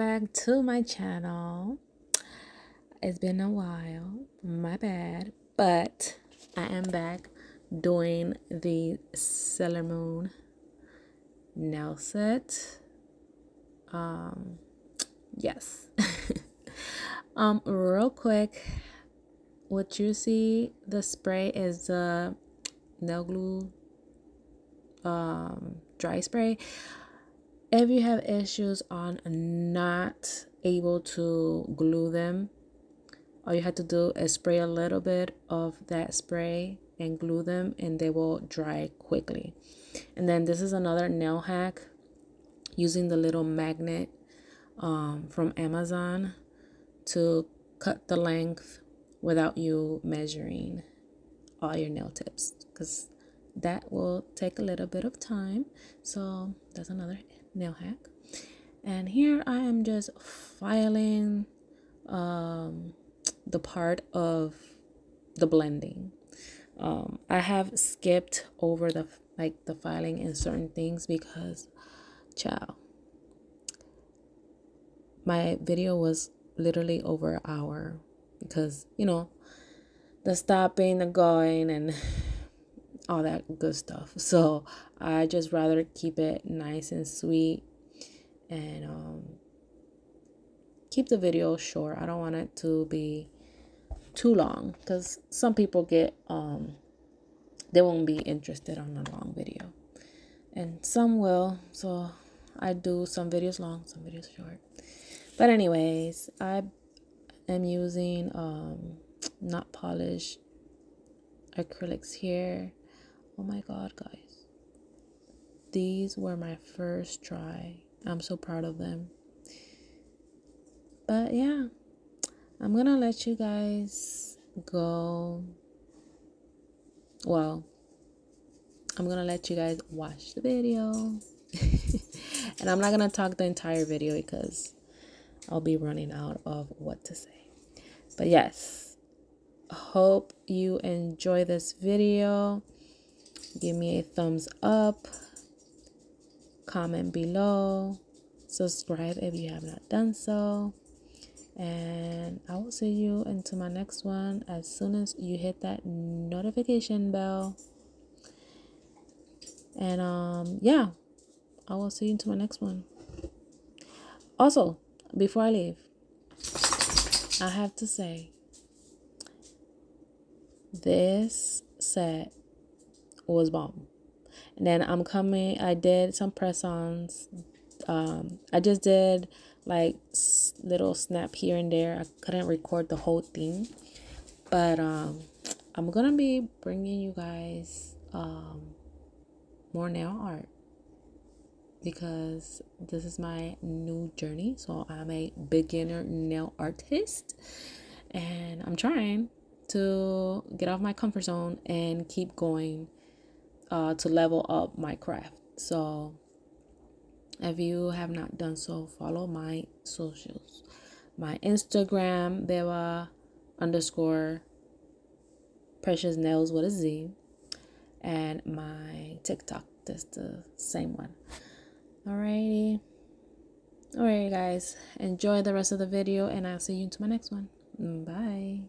Back to my channel. It's been a while, my bad, but I am back doing the Sailor Moon nail set. Um, yes. um, real quick, what you see, the spray is the nail glue um dry spray if you have issues on not able to glue them all you have to do is spray a little bit of that spray and glue them and they will dry quickly. And then this is another nail hack using the little magnet um, from Amazon to cut the length without you measuring all your nail tips because that will take a little bit of time. So that's another nail hack. And here I am just filing um, the part of the blending. Um, I have skipped over the like the filing in certain things because ciao my video was literally over an hour because you know the stopping the going and all that good stuff. So I just rather keep it nice and sweet and um, keep the video short. I don't want it to be too long because some people get um they won't be interested on a long video and some will so i do some videos long some videos short but anyways i am using um not polished acrylics here Oh my god, guys. These were my first try. I'm so proud of them. But yeah, I'm gonna let you guys go. Well, I'm gonna let you guys watch the video. and I'm not gonna talk the entire video because I'll be running out of what to say. But yes, hope you enjoy this video give me a thumbs up, comment below, subscribe if you have not done so. And I will see you into my next one as soon as you hit that notification bell. And um yeah, I will see you into my next one. Also, before I leave, I have to say this set was bomb. And then I'm coming, I did some press ons. Um, I just did like little snap here and there. I couldn't record the whole thing. But um, I'm to be bringing you guys um, more nail art because this is my new journey. So I'm a beginner nail artist and I'm trying to get off my comfort zone and keep going uh, to level up my craft. So if you have not done so, follow my socials. My Instagram, Beba underscore precious nails with a Z. And my TikTok, that's the same one. Alrighty. Alright guys, enjoy the rest of the video and I'll see you into my next one. Bye.